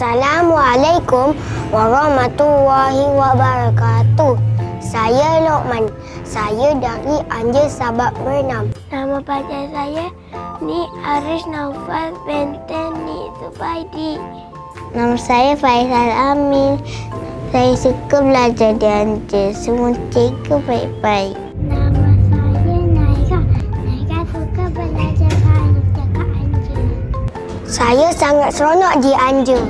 Assalamualaikum warahmatullahi wabarakatuh. Saya Lokman. Saya dari Anja Sabak Bernam. Nama panjang saya Ni Aris Naufal Benten Ni Zubaidi. Nama saya Faisal Amin. Saya suka belajar di Anja. Semua cikgu baik-baik. Nama saya Naira. Naira suka belajar sains dekat Anja. Saya sangat seronok di Anja.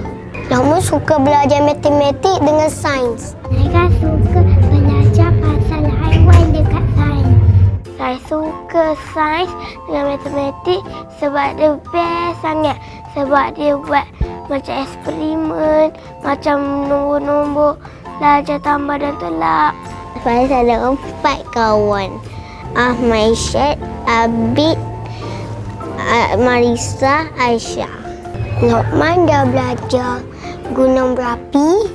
Namun suka belajar matematik dengan sains. Naira suka belajar pasal haiwan dekat sains. Saya suka sains dengan matematik sebab dia best sangat. Sebab dia buat macam eksperimen, macam nombor-nombor, belajar tambah dan tolak. Saya ada empat kawan. Ahmad Isyad, Abid, Marisa, Aisyah. Lokman dah belajar gunung berapi.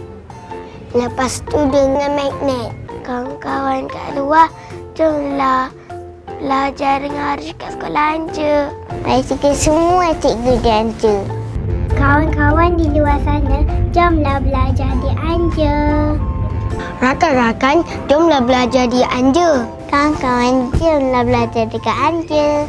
Lepas tu dengan magnet. Kawan-kawan kat luar, jomlah belajar dengan Haris kat sekolah Anja. Saya suka semua cikgu di Anja. Kawan-kawan di luar sana, jomlah belajar di Anja. Rakan-rakan, jomlah belajar di Anja. Kawan-kawan, jomlah belajar dekat Anja.